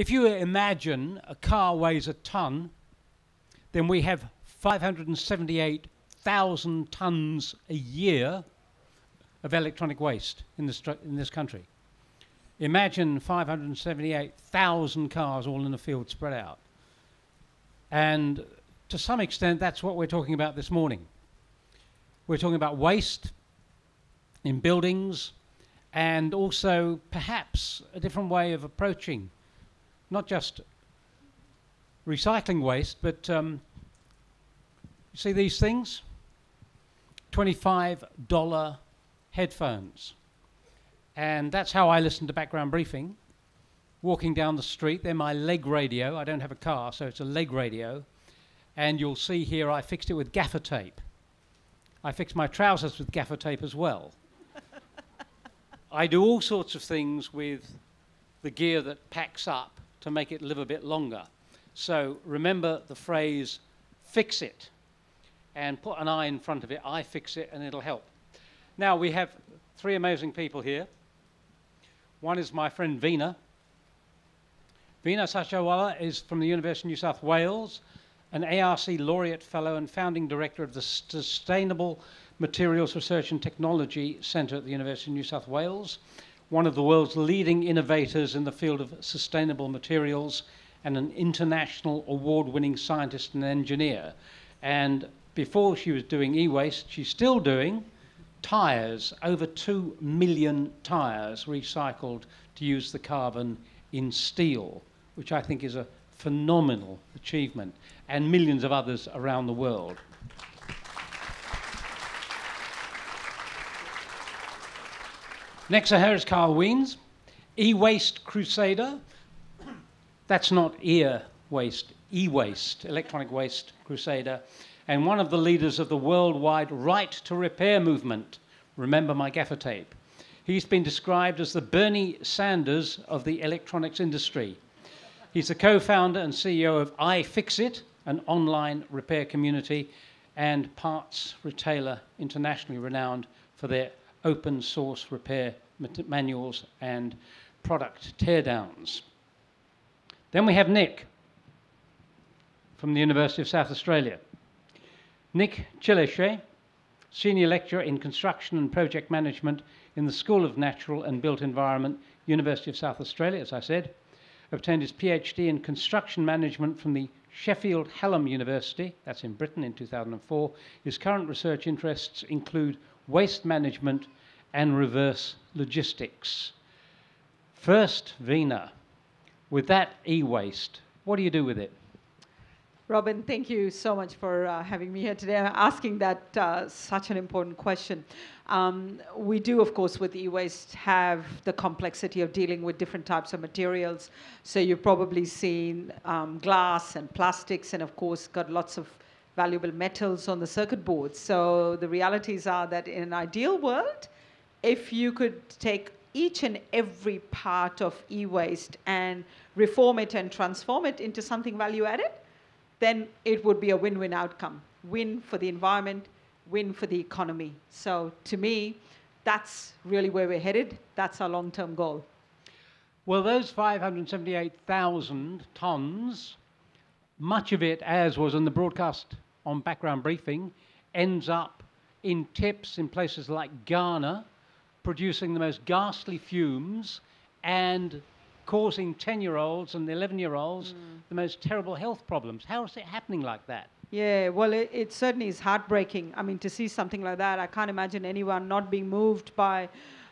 If you imagine a car weighs a ton, then we have 578,000 tons a year of electronic waste in this, in this country. Imagine 578,000 cars all in the field spread out. And to some extent, that's what we're talking about this morning. We're talking about waste in buildings and also perhaps a different way of approaching not just recycling waste, but um, you see these things? $25 headphones. And that's how I listen to background briefing. Walking down the street, they're my leg radio. I don't have a car, so it's a leg radio. And you'll see here I fixed it with gaffer tape. I fixed my trousers with gaffer tape as well. I do all sorts of things with the gear that packs up to make it live a bit longer. So remember the phrase fix it and put an I in front of it. I fix it and it'll help. Now we have three amazing people here. One is my friend Veena. Veena Sahajwalla is from the University of New South Wales, an ARC laureate fellow and founding director of the Sustainable Materials Research and Technology Centre at the University of New South Wales, one of the world's leading innovators in the field of sustainable materials and an international award winning scientist and engineer. And before she was doing e waste, she's still doing tyres, over 2 million tyres recycled to use the carbon in steel, which I think is a phenomenal achievement, and millions of others around the world. Next to her is Kyle Wiens, e-waste crusader. That's not ear waste, e-waste, electronic waste crusader and one of the leaders of the worldwide right to repair movement. Remember my gaffer tape. He's been described as the Bernie Sanders of the electronics industry. He's the co founder and CEO of iFixit, an online repair community, and Parts Retailer, internationally renowned for their open source repair manuals and product teardowns. Then we have Nick from the University of South Australia. Nick Chileshe, Senior Lecturer in Construction and Project Management in the School of Natural and Built Environment, University of South Australia, as I said, obtained his PhD in Construction Management from the Sheffield Hallam University, that's in Britain in 2004. His current research interests include waste management and reverse logistics. First, Veena, with that e waste, what do you do with it? Robyn, thank you so much for uh, having me here today. I'm asking that uh, such an important question. Um, we do, of course, with e-waste have the complexity of dealing with different types of materials. So you've probably seen um, glass and plastics, and of course, got lots of valuable metals on the circuit boards. So the realities are that in an ideal world, if you could take each and every part of e-waste and reform it and transform it into something value added, then it would be a win-win outcome. Win for the environment, win for the economy. So to me, that's really where we're headed. That's our long-term goal. Well, those 578,000 tonnes, much of it, as was in the broadcast on background briefing, ends up in tips in places like Ghana, producing the most ghastly fumes and causing 10 year olds and 11 year olds mm. the most terrible health problems. How is it happening like that? Yeah, well, it, it, certainly is heartbreaking. I mean, to see something like that, I can't imagine anyone not being moved by,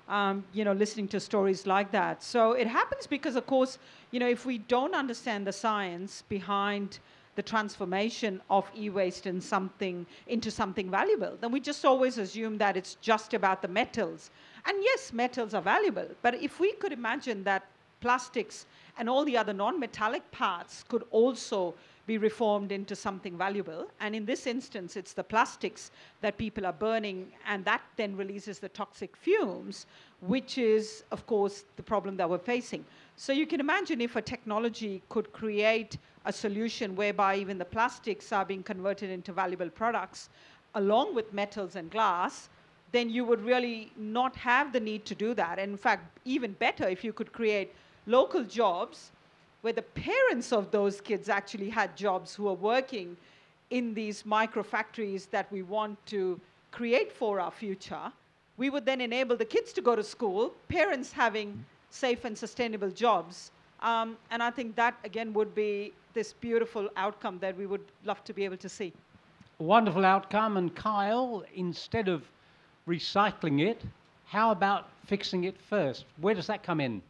um, you know, listening to stories like that. So it happens because, of course, you know, if we don't understand the science behind the transformation of e-waste in something into something valuable, then we just always assume that it's just about the metals. And yes, metals are valuable, but if we could imagine that plastics and all the other non-metallic parts could also be reformed into something valuable. And in this instance, it's the plastics that people are burning, and that then releases the toxic fumes, which is, of course, the problem that we're facing. So you can imagine if a technology could create a solution whereby even the plastics are being converted into valuable products, along with metals and glass, then you would really not have the need to do that. And in fact, even better if you could create local jobs where the parents of those kids actually had jobs who are working in these micro factories that we want to create for our future, we would then enable the kids to go to school, parents having safe and sustainable jobs. Um, and I think that, again, would be this beautiful outcome that we would love to be able to see. Wonderful outcome. And Kyle, instead of recycling it, how about fixing it first? Where does that come in?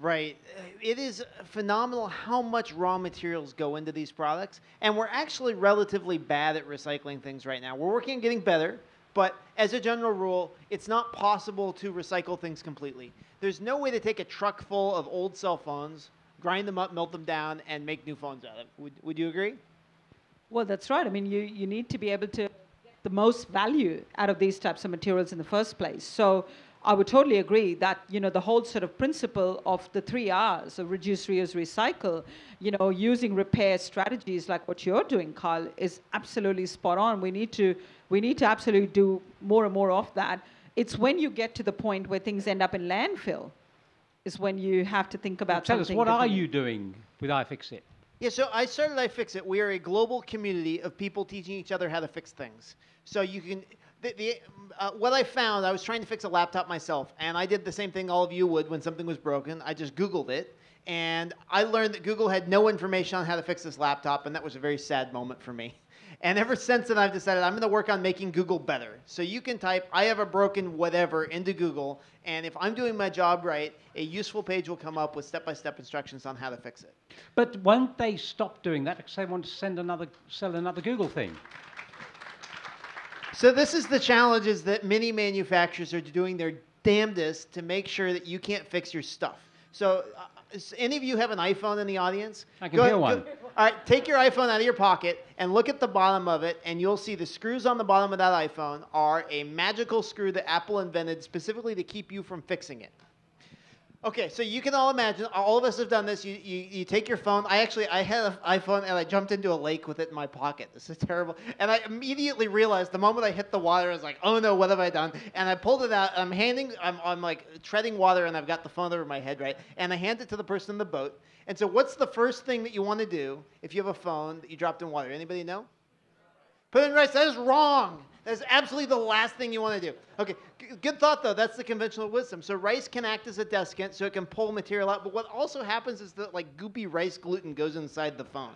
Right. It is phenomenal how much raw materials go into these products. And we're actually relatively bad at recycling things right now. We're working on getting better, but as a general rule, it's not possible to recycle things completely. There's no way to take a truck full of old cell phones, grind them up, melt them down, and make new phones out of them. Would, would you agree? Well, that's right. I mean, you, you need to be able to get the most value out of these types of materials in the first place. So I would totally agree that you know the whole sort of principle of the three R's of reduce, reuse, recycle, you know, using repair strategies like what you're doing, Kyle, is absolutely spot on. We need to we need to absolutely do more and more of that. It's when you get to the point where things end up in landfill, is when you have to think about Tell us, what are you doing with iFixit? Yeah, so I started iFixit. We are a global community of people teaching each other how to fix things. So you can, the, the, uh, what I found, I was trying to fix a laptop myself, and I did the same thing all of you would when something was broken. I just Googled it, and I learned that Google had no information on how to fix this laptop, and that was a very sad moment for me. And ever since then, I've decided I'm going to work on making Google better. So you can type, I have a broken whatever into Google, and if I'm doing my job right, a useful page will come up with step by step instructions on how to fix it. But won't they stop doing that because they want to send another, sell another Google thing? So this is the challenge is that many manufacturers are doing their damnedest to make sure that you can't fix your stuff. So uh, does any of you have an iPhone in the audience? I can hear one. all right, take your iPhone out of your pocket and look at the bottom of it, and you'll see the screws on the bottom of that iPhone are a magical screw that Apple invented specifically to keep you from fixing it. Okay, so you can all imagine, all of us have done this. You, you, you take your phone. I actually, I had an iPhone and I jumped into a lake with it in my pocket. This is terrible. And I immediately realized the moment I hit the water, I was like, oh no, what have I done? And I pulled it out. I'm handing, I'm, I'm like treading water and I've got the phone over my head, right? And I hand it to the person in the boat. And so what's the first thing that you want to do if you have a phone that you dropped in water? Anybody know? Put it in rice. That is wrong. That is absolutely the last thing you want to do. Okay, good thought though. That's the conventional wisdom. So rice can act as a desiccant, so it can pull material out. But what also happens is that like goopy rice gluten goes inside the phone.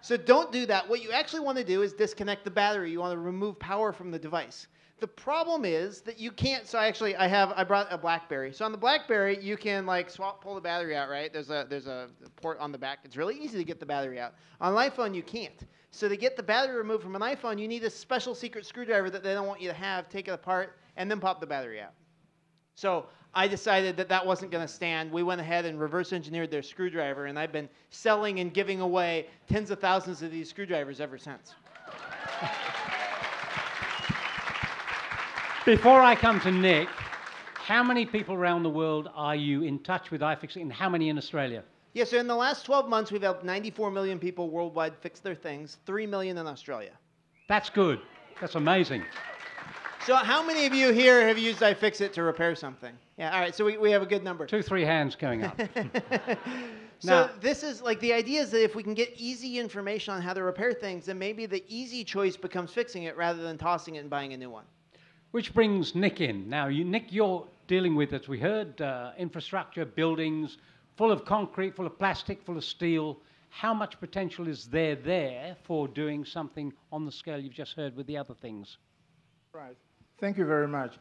So don't do that. What you actually want to do is disconnect the battery. You want to remove power from the device. The problem is that you can't. So actually, I have I brought a BlackBerry. So on the BlackBerry, you can like swap, pull the battery out. Right? There's a there's a port on the back. It's really easy to get the battery out. On an iPhone, you can't. So to get the battery removed from an iPhone, you need a special secret screwdriver that they don't want you to have. Take it apart and then pop the battery out. So I decided that that wasn't going to stand. We went ahead and reverse engineered their screwdriver, and I've been selling and giving away tens of thousands of these screwdrivers ever since. Before I come to Nick, how many people around the world are you in touch with iFixit and how many in Australia? Yeah, so in the last 12 months, we've helped 94 million people worldwide fix their things, 3 million in Australia. That's good. That's amazing. So how many of you here have used iFixit to repair something? Yeah, all right, so we, we have a good number. Two, three hands going up. So Now- this is like the idea is that if we can get easy information on how to repair things, then maybe the easy choice becomes fixing it rather than tossing it and buying a new one. Which brings Nick in. Now, you, Nick, you're dealing with, as we heard, uh, infrastructure, buildings, full of concrete, full of plastic, full of steel. How much potential is there there for doing something on the scale you've just heard with the other things? Right. Thank you very much.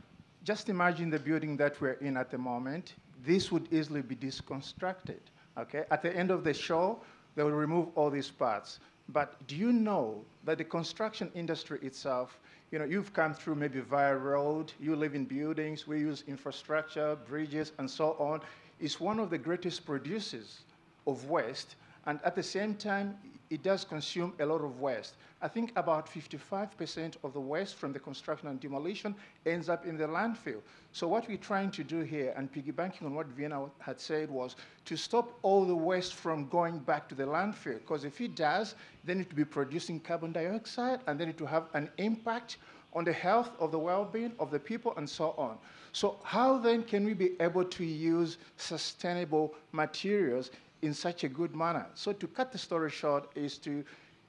Just imagine the building that we're in at the moment. This would easily be disconstructed. Okay. At the end of the show, they will remove all these parts. But do you know that the construction industry itself, you know, you've come through maybe via road, you live in buildings, we use infrastructure, bridges, and so on, is one of the greatest producers of waste. And at the same time, it does consume a lot of waste. I think about 55% of the waste from the construction and demolition ends up in the landfill. So what we're trying to do here, and piggybacking on what Veena had said, was to stop all the waste from going back to the landfill. Because if it does, then it will be producing carbon dioxide, and then it will have an impact on the health of the well-being of the people and so on. So how then can we be able to use sustainable materials in such a good manner. So to cut the story short is to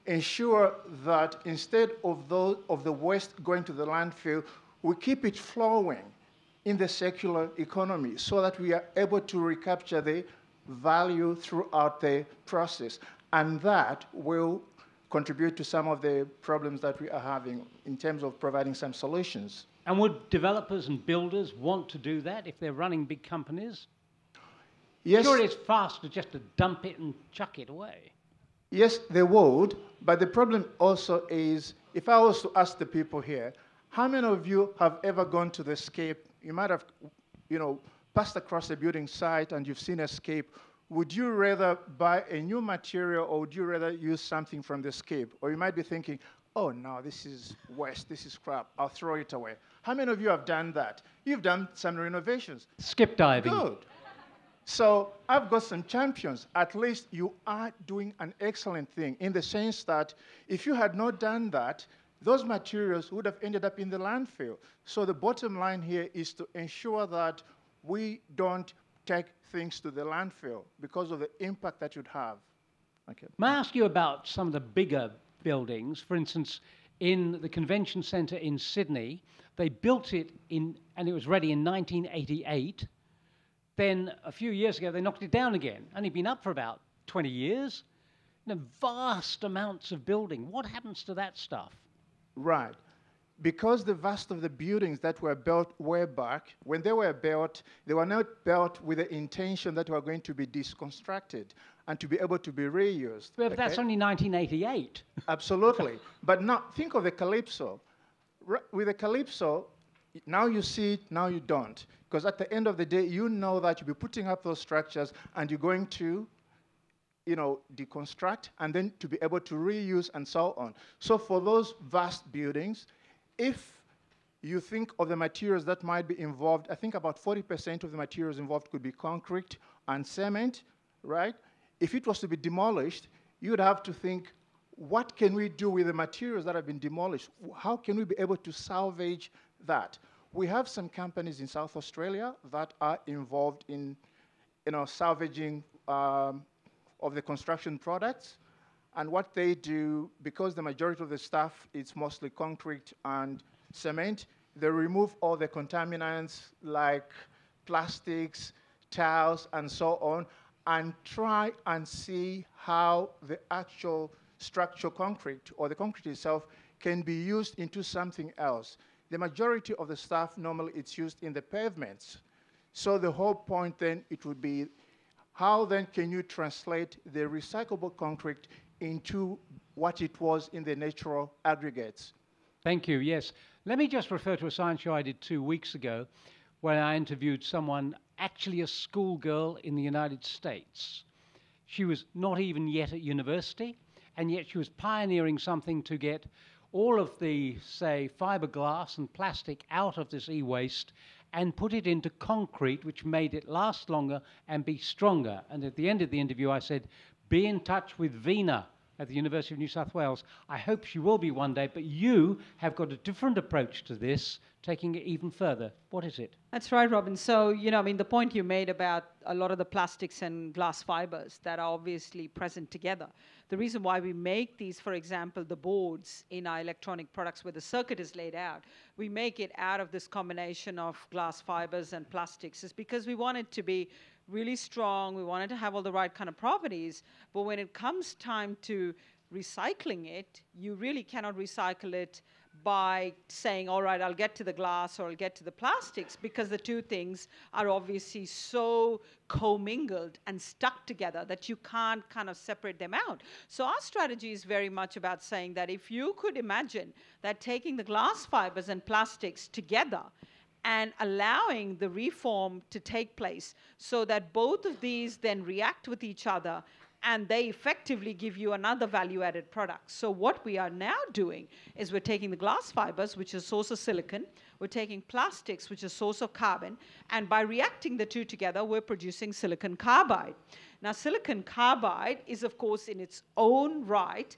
ensure that instead of, those, of the waste going to the landfill, we keep it flowing in the circular economy so that we are able to recapture the value throughout the process. And that will contribute to some of the problems that we are having in terms of providing some solutions. And would developers and builders want to do that if they're running big companies? Yes, Sure, it's faster just to dump it and chuck it away. yes, they would, but the problem also is if I was to ask the people here, how many of you have ever gone to the scape? You might have, you know, passed across a building site and you've seen a scape. Would you rather buy a new material or would you rather use something from the scape? Or you might be thinking, oh no, this is waste, this is crap, I'll throw it away. How many of you have done that? You've done some renovations. Skip diving. Good. So I've got some champions. At least you are doing an excellent thing in the sense that if you had not done that, those materials would have ended up in the landfill. So the bottom line here is to ensure that we don't take things to the landfill because of the impact that you'd have. Okay. May I ask you about some of the bigger buildings? For instance, in the convention centre in Sydney, they built it in, and it was ready in 1988. Then a few years ago, they knocked it down again. Only been up for about 20 years. You know, vast amounts of building. What happens to that stuff? Right. Because the vast of the buildings that were built way back, when they were built, they were not built with the intention that they were going to be disconstructed and to be able to be reused. But that's only 1988. Absolutely. but now think of the Calypso. R- with the Calypso, now you see it, now you don't. Because at the end of the day, you know that you'll be putting up those structures and you're going to you know, deconstruct and then to be able to reuse and so on. So for those vast buildings, if you think of the materials that might be involved, I think about 40% of the materials involved could be concrete and cement, right? If it was to be demolished, you'd have to think, what can we do with the materials that have been demolished? How can we be able to salvage that? We have some companies in South Australia that are involved in, you know, salvaging um, of the construction products. And what they do, because the majority of the stuff is mostly concrete and cement, they remove all the contaminants like plastics, tiles, and so on, and try and see how the actual structural concrete or the concrete itself can be used into something else. The majority of the stuff normally it's used in the pavements. So the whole point then it would be how then can you translate the recyclable concrete into what it was in the natural aggregates? Thank you. Yes. Let me just refer to a science show I did two weeks ago when I interviewed someone, actually a schoolgirl in the United States. She was not even yet at university, and yet she was pioneering something to get all of the, say, fiberglass and plastic out of this e waste and put it into concrete, which made it last longer and be stronger. And at the end of the interview, I said, Be in touch with Veena at the University of New South Wales. I hope she will be one day, but you have got a different approach to this, taking it even further. What is it? That's right, Robyn. So, you know, I mean, the point you made about a lot of the plastics and glass fibers that are obviously present together. The reason why we make these, for example, the boards in our electronic products where the circuit is laid out, we make it out of this combination of glass fibers and plastics, is because we want it to be really strong. We wanted to have all the right kind of properties. But when it comes time to recycling it, you really cannot recycle it by saying, all right, I'll get to the glass or I'll get to the plastics, because the two things are obviously so commingled and stuck together that you can't kind of separate them out. So our strategy is very much about saying that if you could imagine that taking the glass fibers and plastics together and allowing the reform to take place so that both of these then react with each other and they effectively give you another value added product. So, what we are now doing is we're taking the glass fibers, which is source of silicon, we're taking plastics, which is source of carbon, and by reacting the two together, we're producing silicon carbide. Now, silicon carbide is, of course, in its own right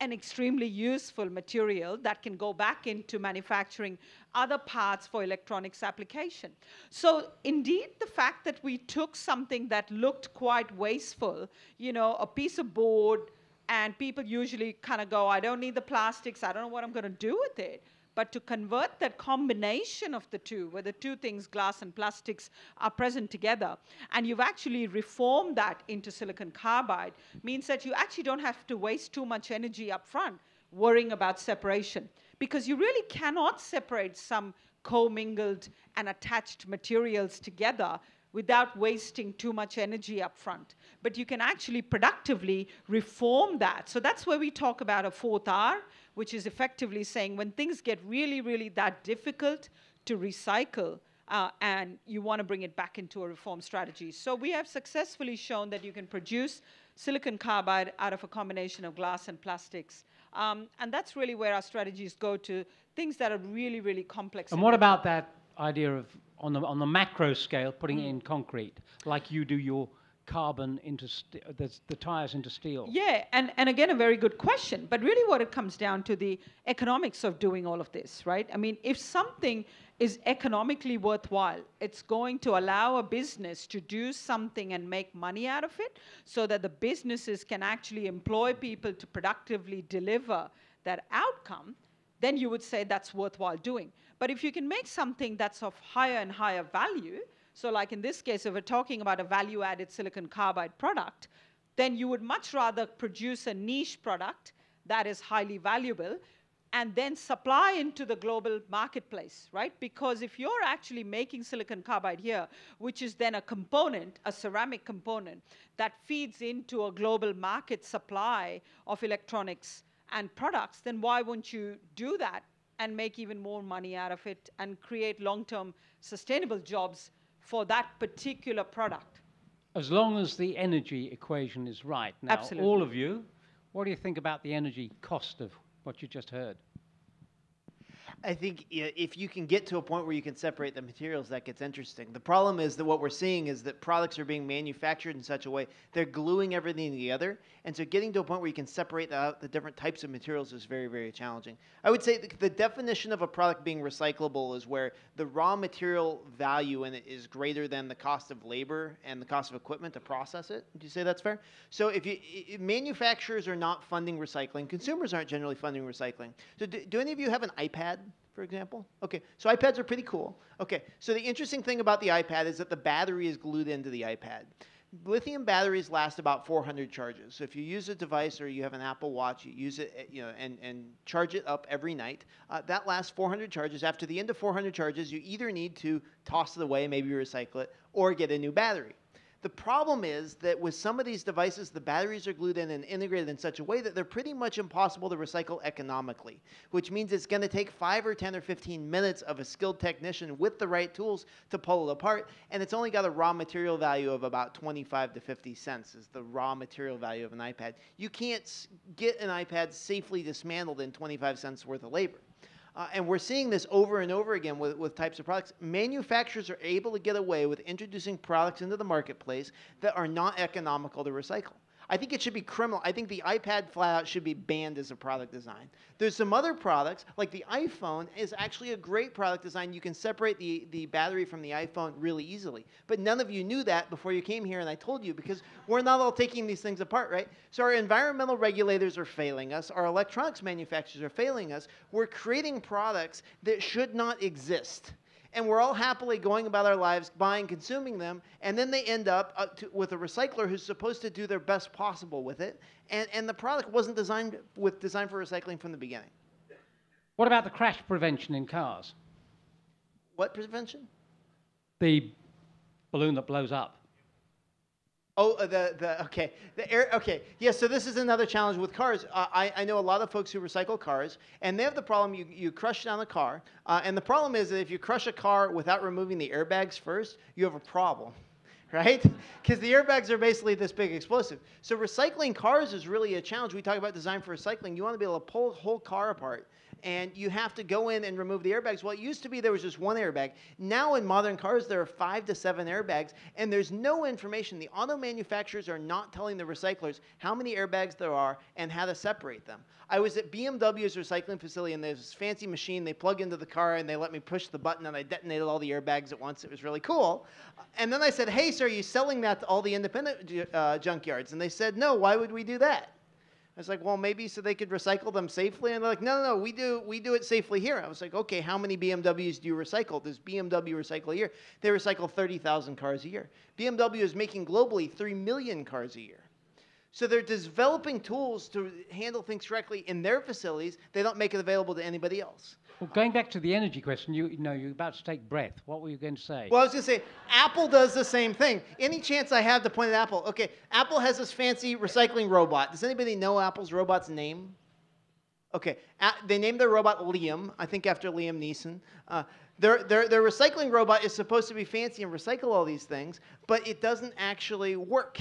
an extremely useful material that can go back into manufacturing other parts for electronics application. So indeed, the fact that we took something that looked quite wasteful, you know, a piece of board, and people usually kind of go, I don't need the plastics, I don't know what I'm going to do with it but to convert that combination of the two, where the two things, glass and plastics, are present together, and you've actually reformed that into silicon carbide, means that you actually don't have to waste too much energy up front worrying about separation. Because you really cannot separate some commingled and attached materials together without wasting too much energy up front. But you can actually productively reform that. So that's where we talk about a fourth R, which is effectively saying when things get really, really that difficult to recycle, uh, and you want to bring it back into a reform strategy. So we have successfully shown that you can produce silicon carbide out of a combination of glass and plastics. Um, and that's really where our strategies go to things that are really, really complex. And what about that idea of on the on the macro scale, putting mm. it in concrete, like you do your carbon into the, the tires into steel? Yeah, and, and again, a very good question. But really, what it comes down to the economics of doing all of this, right? I mean, if something is economically worthwhile, it's going to allow a business to do something and make money out of it so that the businesses can actually employ people to productively deliver that outcome, then you would say that's worthwhile doing. But if you can make something that's of higher and higher value, so like in this case, if we're talking about a value-added silicon carbide product, then you would much rather produce a niche product that is highly valuable and then supply into the global marketplace, right? Because if you're actually making silicon carbide here, which is then a component, a ceramic component, that feeds into a global market supply of electronics and products, then why won't you do that and make even more money out of it and create long-term sustainable jobs for that particular product. As long as the energy equation is right. Now, Absolutely. all of you, what do you think about the energy cost of what you just heard? I think if you can get to a point where you can separate the materials, that gets interesting. The problem is that what we're seeing is that products are being manufactured in such a way they're gluing everything together, and so getting to a point where you can separate out the different types of materials is very, very challenging. I would say the, the definition of a product being recyclable is where the raw material value in it is greater than the cost of labor and the cost of equipment to process it. Do you say that's fair? So if you if manufacturers are not funding recycling, consumers aren't generally funding recycling. So do, do any of you have an iPad? For example? Okay, so iPads are pretty cool. Okay, so the interesting thing about the iPad is that the battery is glued into the iPad. Lithium batteries last about 400 charges. So if you use a device or you have an Apple Watch, you use it, you know, and, and charge it up every night. Uh, that lasts 400 charges. After the end of 400 charges, you either need to toss it away, maybe recycle it, or get a new battery. The problem is that with some of these devices, the batteries are glued in and integrated in such a way that they're pretty much impossible to recycle economically, which means it's going to take 5 or 10 or 15 minutes of a skilled technician with the right tools to pull it apart, and it's only got a raw material value of about 25 to 50 cents is the raw material value of an iPad. You can't get an iPad safely dismantled in 25 cents worth of labor. Uh, and we're seeing this over and over again with, with types of products. Manufacturers are able to get away with introducing products into the marketplace that are not economical to recycle. I think it should be criminal. I think the iPad flat out should be banned as a product design. There's some other products, like the iPhone is actually a great product design. You can separate the, the battery from the iPhone really easily. But none of you knew that before you came here, and I told you because we're not all taking these things apart, right? So our environmental regulators are failing us. Our electronics manufacturers are failing us. We're creating products that should not exist and we're all happily going about our lives buying, consuming them, and then they end up uh, to, with a recycler who's supposed to do their best possible with it, and, and the product wasn't designed with designed for recycling from the beginning. What about the crash prevention in cars? What prevention? The balloon that blows up. Oh, uh, the, the, okay. The air, okay. Yeah, so this is another challenge with cars. Uh, I, I know a lot of folks who recycle cars, and they have the problem you, you crush down the car. Uh, and the problem is that if you crush a car without removing the airbags first, you have a problem, right? Because the airbags are basically this big explosive. So recycling cars is really a challenge. We talk about design for recycling. You want to be able to pull a whole car apart and you have to go in and remove the airbags. Well, it used to be there was just one airbag. Now in modern cars, there are five to seven airbags, and there's no information. The auto manufacturers are not telling the recyclers how many airbags there are and how to separate them. I was at BMW's recycling facility, and there's this fancy machine they plug into the car, and they let me push the button, and I detonated all the airbags at once. It was really cool. And then I said, "Hey, sir, are you selling that to all the independent uh, junkyards?" And they said, "No. Why would we do that?" I was like, well, maybe so they could recycle them safely. And they're like, no, no, no, we do, we do it safely here. I was like, okay, how many BMWs do you recycle? Does BMW recycle a year? They recycle 30,000 cars a year. BMW is making globally 3 million cars a year. So they're developing tools to handle things correctly in their facilities. They don't make it available to anybody else. Well, going back to the energy question, you, you know, you're about to take breath. What were you going to say? Well, I was going to say, Apple does the same thing. Any chance I have to point at Apple? Okay, Apple has this fancy recycling robot. Does anybody know Apple's robot's name? Okay, they named their robot Liam, I think after Liam Neeson. Uh, their, their, their recycling robot is supposed to be fancy and recycle all these things, but it doesn't actually work.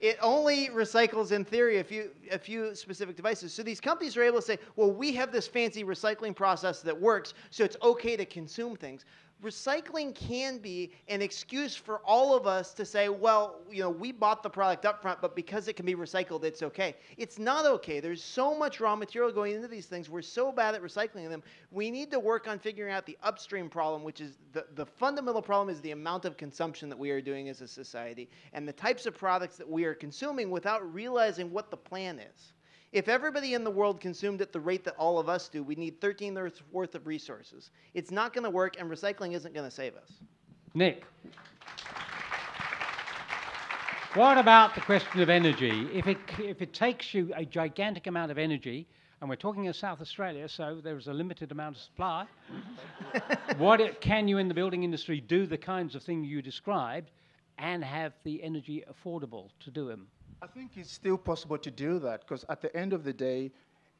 It only recycles in theory a few, a few specific devices. So these companies are able to say, well, we have this fancy recycling process that works, so it's okay to consume things recycling can be an excuse for all of us to say, well, you know, we bought the product up front, but because it can be recycled, it's okay. It's not okay. There's so much raw material going into these things. We're so bad at recycling them. We need to work on figuring out the upstream problem, which is the, the fundamental problem is the amount of consumption that we are doing as a society and the types of products that we are consuming without realizing what the plan is. If everybody in the world consumed at the rate that all of us do, we need 13 Earths worth of resources. It's not going to work, and recycling isn't going to save us. Nick. What about the question of energy? If it, if it takes you a gigantic amount of energy, and we're talking in South Australia, so there's a limited amount of supply, what it, can you in the building industry do the kinds of things you described and have the energy affordable to do them? I think it's still possible to do that because at the end of the day,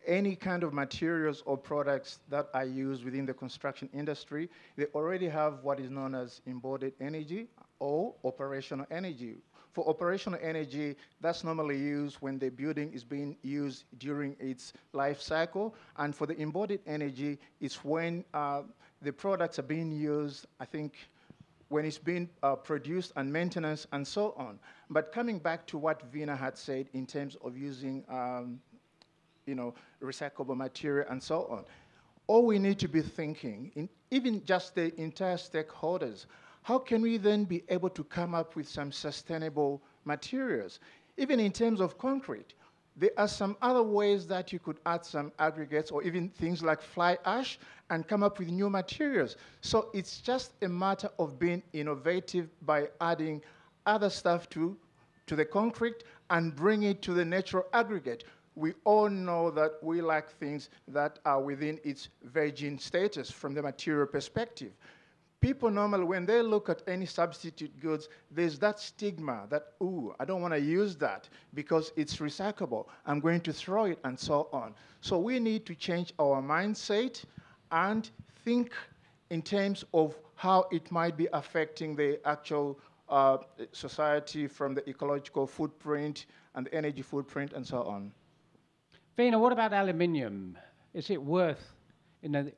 any kind of materials or products that are used within the construction industry, they already have what is known as embodied energy or operational energy. For operational energy, that's normally used when the building is being used during its life cycle. And for the embodied energy, it's when uh, the products are being used, I think, when it's being uh, produced and maintenance and so on. But coming back to what Veena had said in terms of using, um, you know, recyclable material and so on, all we need to be thinking, in even just the entire stakeholders, how can we then be able to come up with some sustainable materials? Even in terms of concrete, there are some other ways that you could add some aggregates or even things like fly ash and come up with new materials. So it's just a matter of being innovative by adding other stuff to, to the concrete and bring it to the natural aggregate. We all know that we like things that are within its virgin status from the material perspective people normally, when they look at any substitute goods, there's that stigma that, ooh, I don't want to use that because it's recyclable. I'm going to throw it and so on. So we need to change our mindset and think in terms of how it might be affecting the actual uh, society from the ecological footprint and the energy footprint and so on. Veena, what about aluminium? Is it worth, you know,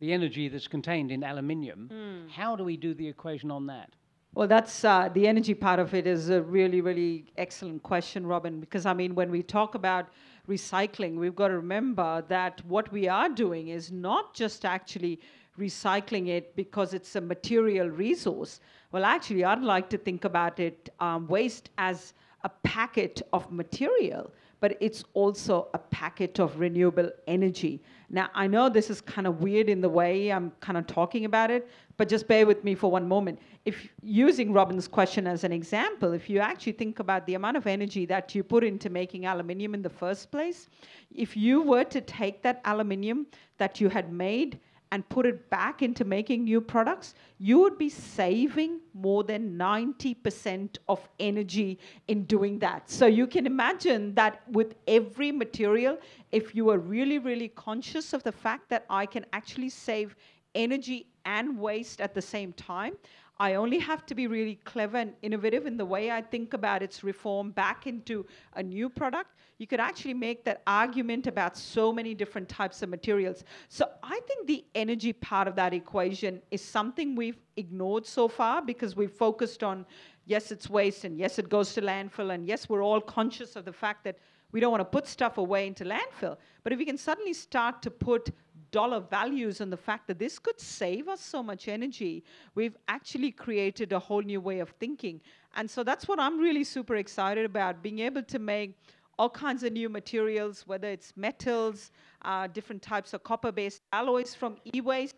the energy that's contained in aluminium. Mm. How do we do the equation on that? Well, that's uh, the energy part of it is a really, really excellent question, Robyn. Because I mean, when we talk about recycling, we've got to remember that what we are doing is not just actually recycling it because it's a material resource. Well, actually, I'd like to think about it um, waste as a packet of material but it's also a packet of renewable energy. Now, I know this is kind of weird in the way I'm kind of talking about it, but just bear with me for one moment. If using Robyn's question as an example, if you actually think about the amount of energy that you put into making aluminium in the first place, if you were to take that aluminium that you had made and put it back into making new products, you would be saving more than 90% of energy in doing that. So you can imagine that with every material, if you are really, really conscious of the fact that I can actually save energy and waste at the same time, I only have to be really clever and innovative in the way I think about its reform back into a new product. You could actually make that argument about so many different types of materials. So I think the energy part of that equation is something we've ignored so far because we've focused on yes, it's waste, and yes, it goes to landfill, and yes, we're all conscious of the fact that we don't want to put stuff away into landfill. But if we can suddenly start to put dollar values and the fact that this could save us so much energy, we've actually created a whole new way of thinking. And so that's what I'm really super excited about being able to make all kinds of new materials, whether it's metals, uh, different types of copper based alloys from e waste.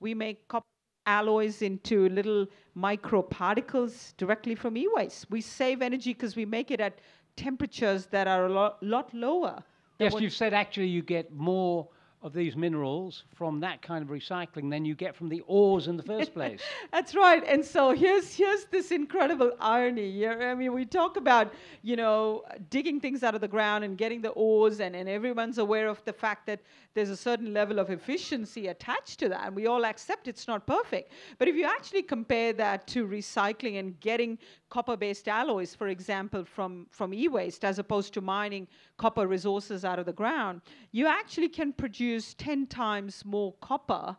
We make copper alloys into little micro particles directly from e waste. We save energy because we make it at temperatures that are a lot, lot lower. Yes, you've said actually you get more of these minerals from that kind of recycling than you get from the ores in the first place. That's right. And so here's here's this incredible irony. Here. I mean, we talk about you know digging things out of the ground and getting the ores, and, and everyone's aware of the fact that there's a certain level of efficiency attached to that, and we all accept it's not perfect. But if you actually compare that to recycling and getting copper-based alloys, for example, from, from e-waste, as opposed to mining copper resources out of the ground, you actually can produce 10 times more copper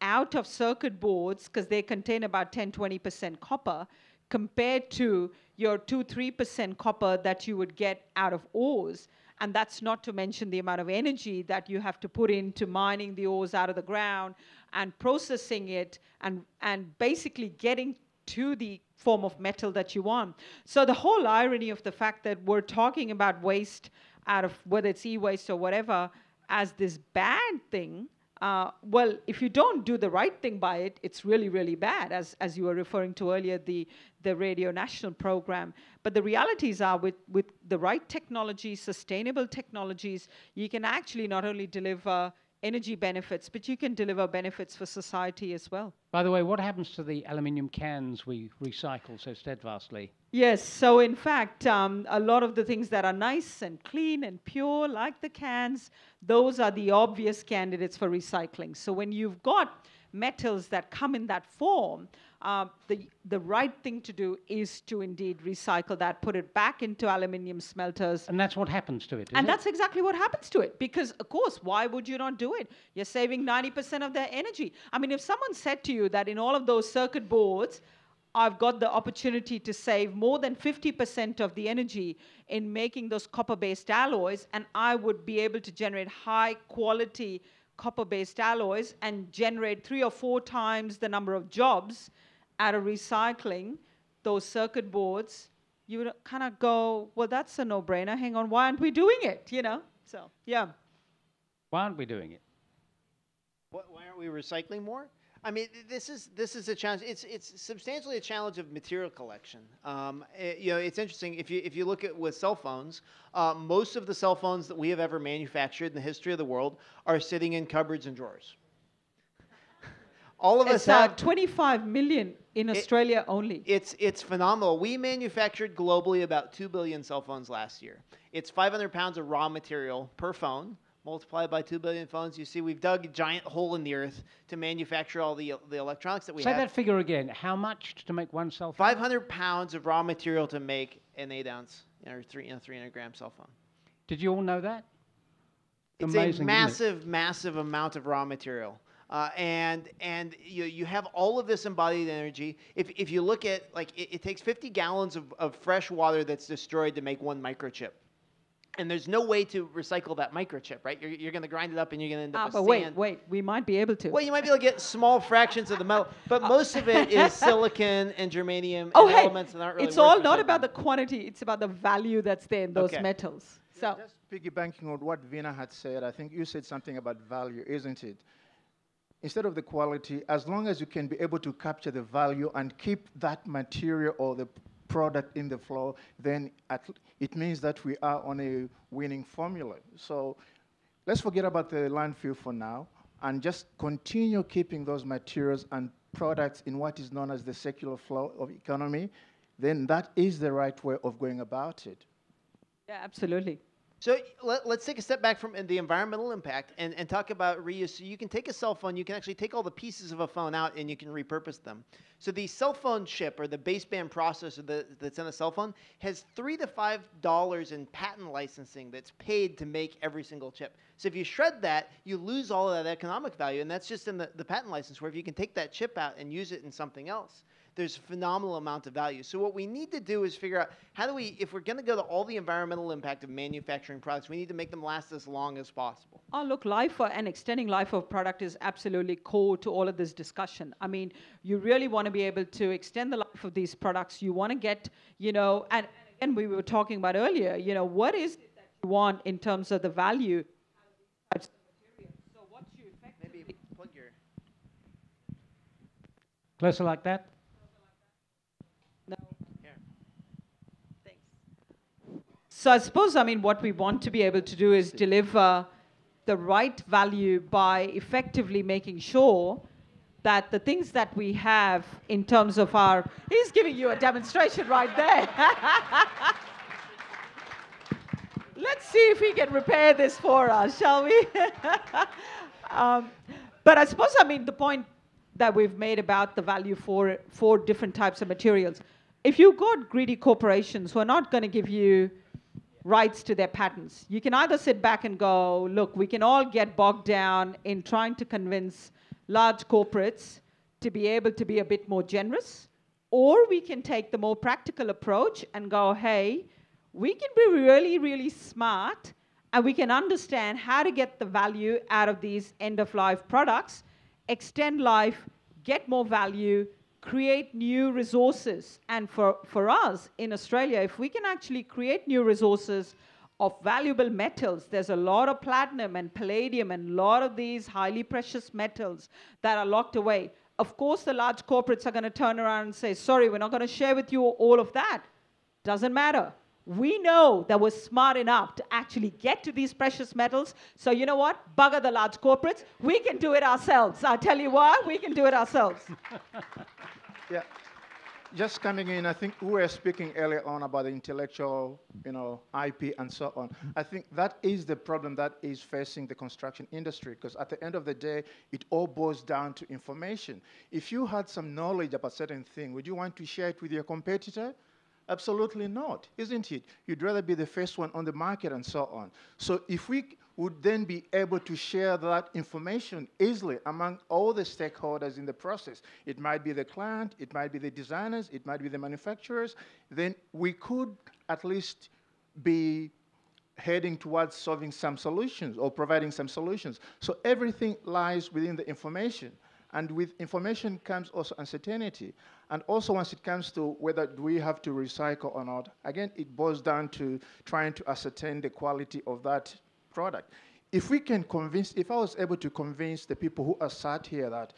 out of circuit boards because they contain about 10, 20% copper compared to your 2, 3% copper that you would get out of ores. And that's not to mention the amount of energy that you have to put into mining the ores out of the ground and processing it and, and basically getting to the form of metal that you want. So the whole irony of the fact that we're talking about waste out of whether it's e-waste or whatever as this bad thing, uh, well, if you don't do the right thing by it, it's really, really bad, as, as you were referring to earlier, the, the Radio National program. But the realities are with, with the right technology, sustainable technologies, you can actually not only deliver energy benefits, but you can deliver benefits for society as well. By the way, what happens to the aluminium cans we recycle so steadfastly? Yes, so in fact, um, a lot of the things that are nice and clean and pure, like the cans, those are the obvious candidates for recycling. So when you've got metals that come in that form, uh, the, the right thing to do is to indeed recycle that, put it back into aluminium smelters. And that's what happens to it. And it? that's exactly what happens to it. Because, of course, why would you not do it? You're saving 90% of their energy. I mean, if someone said to you that in all of those circuit boards, I've got the opportunity to save more than 50% of the energy in making those copper based alloys, and I would be able to generate high quality copper based alloys and generate three or four times the number of jobs out of recycling those circuit boards, you would kind of go, well, that's a no brainer. Hang on, why aren't we doing it? You know? So, yeah. Why aren't we doing it? Why aren't we recycling more? I mean, this is this is a challenge. It's it's substantially a challenge of material collection. Um, it, eh, you know, it's interesting if you if you look at with cell phones, uh, most of the cell phones that we have ever manufactured in the history of the world are sitting in cupboards and drawers. All of it's us have 25 million in Australia only. It's it's phenomenal. We manufactured globally about two billion cell phones last year. It's 500 pounds of raw material per phone multiplied by 2 billion phones, you see we've dug a giant hole in the earth to manufacture all the, the electronics that we Say have. Say that figure again. How much to make one cell phone? 500 pounds of raw material to make an 8 ounce or three, you know, 300 gram cell phone. Did you all know that? It's Amazing, a massive, massive amount of raw material. Uh, and and you, you have all of this embodied energy. If, if you look at, like, it, it takes 50 gallons of, of fresh water that's destroyed to make one microchip and there's no way to recycle that microchip, right? You're, you're going to grind it up and you're going to end up ah, with but sand. wait, wait, we might be able to. Well, you might be able to get small fractions of the metal, but most of it is silicon and germanium oh, and hey, elements that aren't really It's all not about the quantity, it's about the value that's there in those Okay. metals. So Just piggybacking on what Veena had said, I think you said something about value, isn't it? Instead of the quality, as long as you can be able to capture the value and keep that material or the product in the flow, then it means that we are on a winning formula. So let's forget about the landfill for now and just continue keeping those materials and products in what is known as the circular flow of economy, then that is the right way of going about it. yeah, absolutely. So let, us take a step back from the environmental impact and, and talk about reuse. So you can take a cell phone, you can actually take all the pieces of a phone out and you can repurpose them. So the cell phone chip or the baseband processor that, that's in a cell phone has three to five dollars in patent licensing that's paid to make every single chip. So if you shred that, you lose all of that economic value, and that's just in the, the patent license. Where if you can take that chip out and use it in something else, there's a phenomenal amount of value. So what we need to do is figure out how do we, if we're going to go to all the environmental impact of manufacturing products, we need to make them last as long as possible. Oh, look, life and extending life of product is absolutely core to all of this discussion. I mean, you really want to be able to extend the life of these products. You want to get, you know, and, and we were talking about earlier, you know, what is it that you want in terms of the value Maybe plug your Closer like that. So I suppose, I mean, what we want to be able to do is deliver the right value by effectively making sure that the things that we have in terms of our, he's giving you a demonstration right there. Let's see if he can repair this for us, shall we? um, but I suppose, I mean, the point that we've made about the value for, for different types of materials, if you've got greedy corporations who are not going to give you rights to their patents. You can either sit back and go, look, we can all get bogged down in trying to convince large corporates to be able to be a bit more generous, or we can take the more practical approach and go, hey, we can be really, really smart and we can understand how to get the value out of these end of life products, extend life, get more value, create new resources. And for, for us in Australia, if we can actually create new resources of valuable metals, there's a lot of platinum and palladium and a lot of these highly precious metals that are locked away. Of course, the large corporates are going to turn around and say, sorry, we're not going to share with you all of that. Doesn't matter. We know that we're smart enough to actually get to these precious metals. So, you know what? Bugger the large corporates. We can do it ourselves. I'll tell you why. We can do it ourselves. Yeah. Just coming in, I think we were speaking earlier on about the intellectual, you know, IP and so on. I think that is the problem that is facing the construction industry because at the end of the day, it all boils down to information. If you had some knowledge about certain thing, would you want to share it with your competitor? Absolutely not, isn't it? You'd rather be the first one on the market and so on. So if we would then be able to share that information easily among all the stakeholders in the process. It might be the client, it might be the designers, it might be the manufacturers. Then we could at least be heading towards solving some solutions or providing some solutions. So everything lies within the information. And with information comes also uncertainty. And also once it comes to whether we have to recycle or not, again, it boils down to trying to ascertain the quality of that product. If we can convince, if I was able to convince the people who are sat here that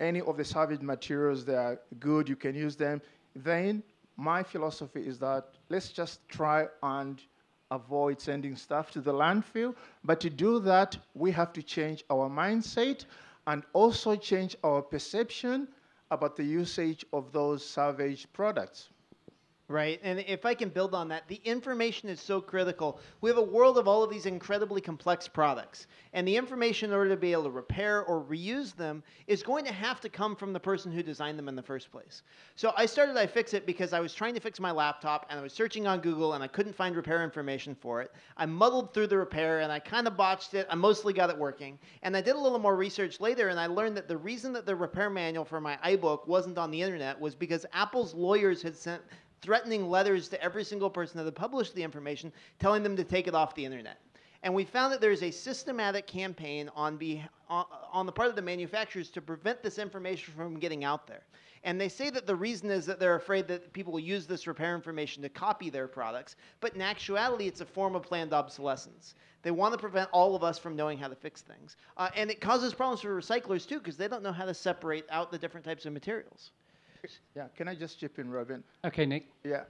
any of the salvage materials, they are good, you can use them, then my philosophy is that let's just try and avoid sending stuff to the landfill. But to do that, we have to change our mindset and also change our perception about the usage of those salvage products. Right. And if I can build on that, the information is so critical. We have a world of all of these incredibly complex products. And the information, in order to be able to repair or reuse them, is going to have to come from the person who designed them in the first place. So I started iFixit because I was trying to fix my laptop and I was searching on Google and I couldn't find repair information for it. I muddled through the repair and I kind of botched it. I mostly got it working. And I did a little more research later and I learned that the reason that the repair manual for my iBook wasn't on the internet was because Apple's lawyers had sent threatening letters to every single person that had published the information, telling them to take it off the internet. And we found that there is a systematic campaign on, be, on, on the part of the manufacturers to prevent this information from getting out there. And they say that the reason is that they're afraid that people will use this repair information to copy their products. But in actuality, it's a form of planned obsolescence. They want to prevent all of us from knowing how to fix things. Uh, and it causes problems for recyclers too, because they don't know how to separate out the different types of materials. Yeah, can I just chip in, Robyn? Okay, Nick. Yeah.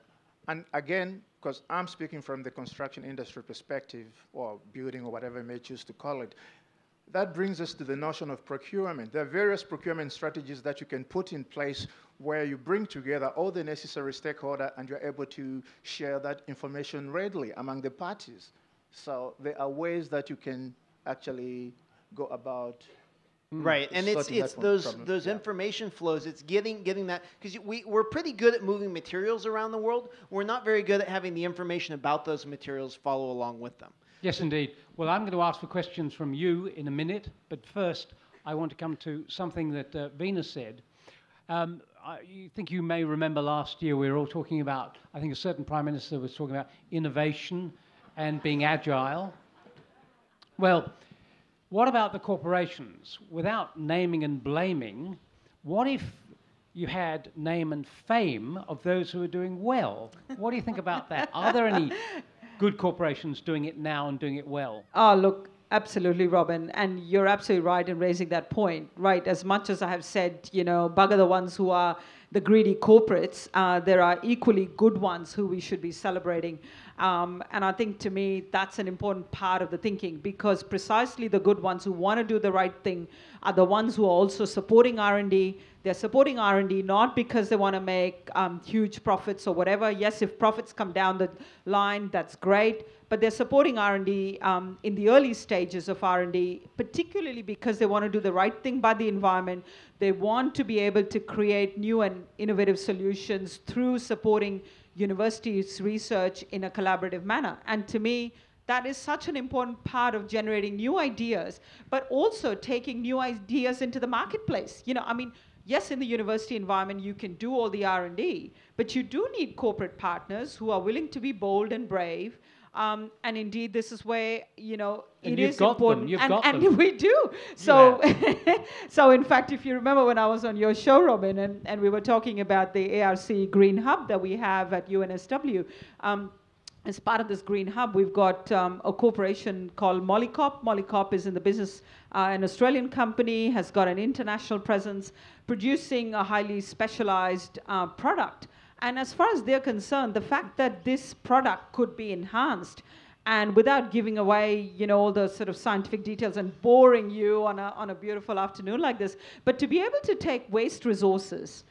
And again, because I'm speaking from the construction industry perspective, or building, or whatever you may choose to call it, that brings us to the notion of procurement. There are various procurement strategies that you can put in place where you bring together all the necessary stakeholders and you're able to share that information readily among the parties. So there are ways that you can actually go about Right, and it's it's those problem, those yeah. information flows. It's getting getting that because we we're pretty good at moving materials around the world. We're not very good at having the information about those materials follow along with them. Yes, indeed. Well, I'm going to ask for questions from you in a minute, but first, I want to come to something that uh, Veena said. Um, I think you may remember last year we were all talking about, I think a certain prime minister was talking about innovation and being agile. Well, what about the corporations? Without naming and blaming, what if you had name and fame of those who are doing well? What do you think about that? Are there any good corporations doing it now and doing it well? Oh, look, absolutely, Robyn. And you're absolutely right in raising that point, right? As much as I have said, you know, bugger the ones who are the greedy corporates, uh, there are equally good ones who we should be celebrating. Um, and I think to me, that's an important part of the thinking because precisely the good ones who want to do the right thing are the ones who are also supporting R&D. They're supporting R&D not because they want to make um, huge profits or whatever. Yes, if profits come down the line, that's great. But they're supporting R&D um, in the early stages of R&D, particularly because they want to do the right thing by the environment. They want to be able to create new and innovative solutions through supporting universities' research in a collaborative manner. And to me, that is such an important part of generating new ideas, but also taking new ideas into the marketplace. You know, I mean, yes, in the university environment, you can do all the R&D, but you do need corporate partners who are willing to be bold and brave. Um, and indeed, this is where you know it is important, and, and we do. So, so in fact, if you remember when I was on your show, Robyn, and, and we were talking about the ARC Green Hub that we have at UNSW. Um, as part of this green hub, we've got um, a corporation called Molycop. Molycop is in the business, uh, an Australian company, has got an international presence, producing a highly specialized uh, product. And as far as they're concerned, the fact that this product could be enhanced and without giving away, you know, all the sort of scientific details and boring you on a, on a beautiful afternoon like this, but to be able to take waste resources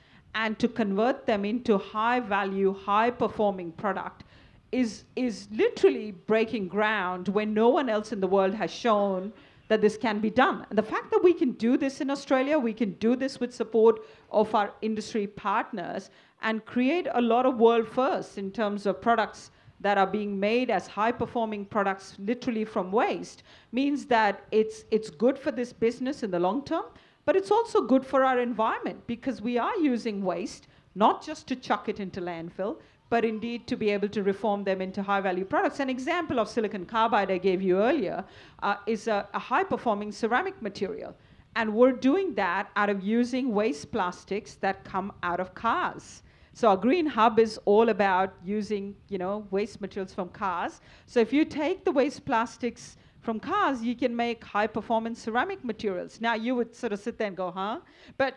and to convert them into high value, high performing product is, is literally breaking ground when no one else in the world has shown that this can be done. And the fact that we can do this in Australia, we can do this with support of our industry partners and create a lot of world firsts in terms of products that are being made as high performing products literally from waste means that it's it's good for this business in the long term but it's also good for our environment because we are using waste not just to chuck it into landfill but indeed to be able to reform them into high value products. An example of silicon carbide I gave you earlier uh, is a, a high performing ceramic material. And we're doing that out of using waste plastics that come out of cars. So our green hub is all about using, you know, waste materials from cars. So if you take the waste plastics from cars, you can make high performance ceramic materials. Now you would sort of sit there and go, huh? But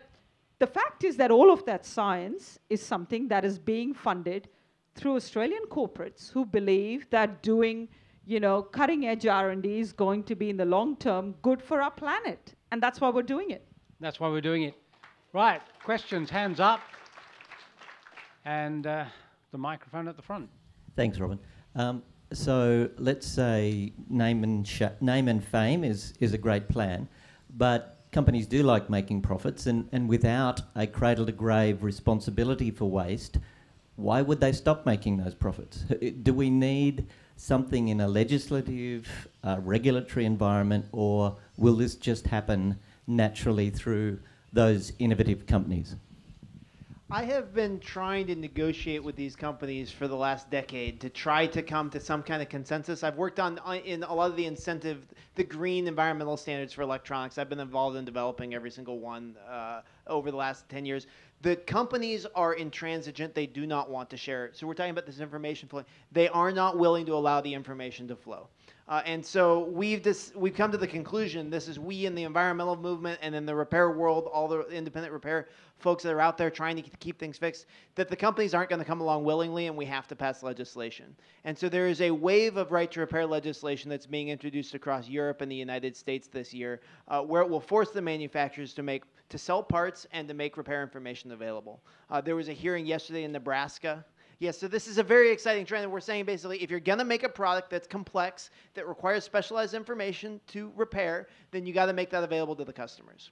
the fact is that all of that science is something that is being funded through Australian corporates who believe that doing, you know, cutting edge R&D is going to be in the long term good for our planet. And that's why we're doing it. That's why we're doing it. Right, questions, hands up. And uh, the microphone at the front. Thanks, Robyn. Um, so let's say name and name and fame is is a great plan, but companies do like making profits, and, and without a cradle to grave responsibility for waste, why would they stop making those profits? Do we need something in a legislative, uh, regulatory environment, or will this just happen naturally through those innovative companies? I have been trying to negotiate with these companies for the last decade to try to come to some kind of consensus. I've worked on on- in a lot of the incentive, the green environmental standards for electronics. I've been involved in developing every single one uh, over the last 10 years. The companies are intransigent. They do not want to share it. So we're talking about this information flow. They are not willing to allow the information to flow. Uh, and so we've dis- we've come to the conclusion this is we in the environmental movement and in the repair world, all the independent repair folks that are out there trying to keep things fixed, that the companies aren't going to come along willingly and we have to pass legislation. And so there is a wave of right to repair legislation that's being introduced across Europe and the United States this year, uh, where it will force the manufacturers to make to sell parts and to make repair information available. Uh, there was a hearing yesterday in Nebraska Yes, so this is a very exciting trend. And we're saying basically if you're going to make a product that's complex, that requires specialized information to repair, then you got to make that available to the customers.